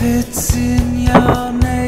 It's in your name.